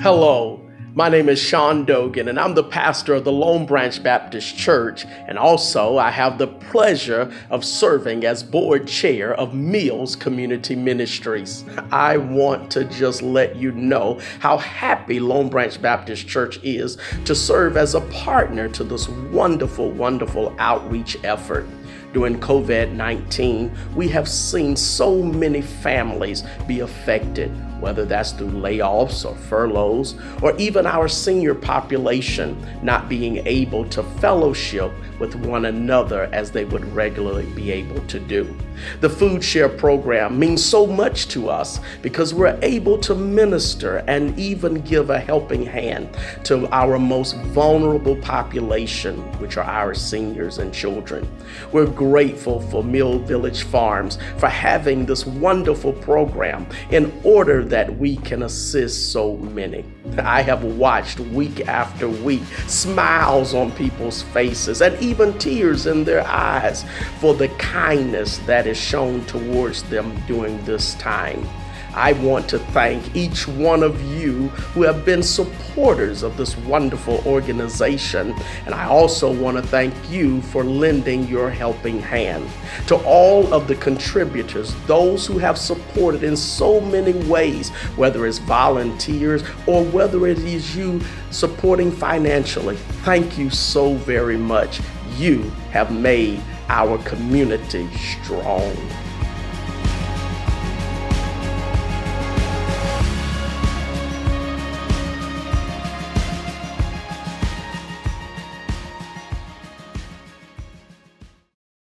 Hello, my name is Sean Dogan, and I'm the pastor of the Long Branch Baptist Church. And also, I have the pleasure of serving as board chair of Meals Community Ministries. I want to just let you know how happy Long Branch Baptist Church is to serve as a partner to this wonderful, wonderful outreach effort during COVID 19, we have seen so many families be affected, whether that's through layoffs or furloughs, or even our senior population not being able to fellowship with one another as they would regularly be able to do. The Food Share program means so much to us because we're able to minister and even give a helping hand to our most vulnerable population, which are our seniors and children. We're grateful for Mill Village Farms for having this wonderful program in order that we can assist so many. I have watched week after week smiles on people's faces and even tears in their eyes for the kindness that is shown towards them during this time. I want to thank each one of you who have been supporters of this wonderful organization. And I also want to thank you for lending your helping hand. To all of the contributors, those who have supported in so many ways, whether it's volunteers or whether it is you supporting financially, thank you so very much. You have made our community strong.